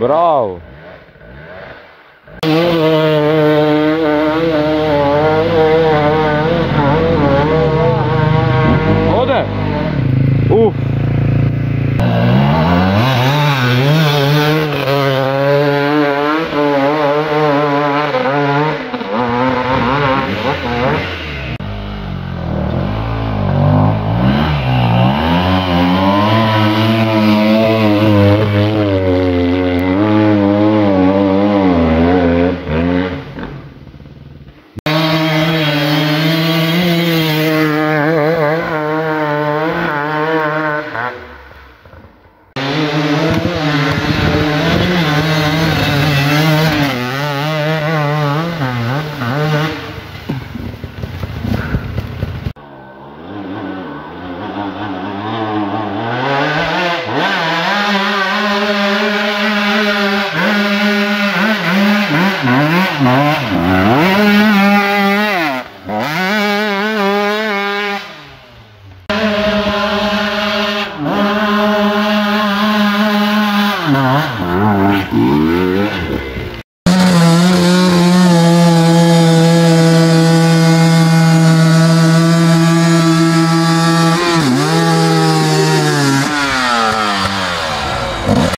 Brawl. Oder? Uff. Yeah.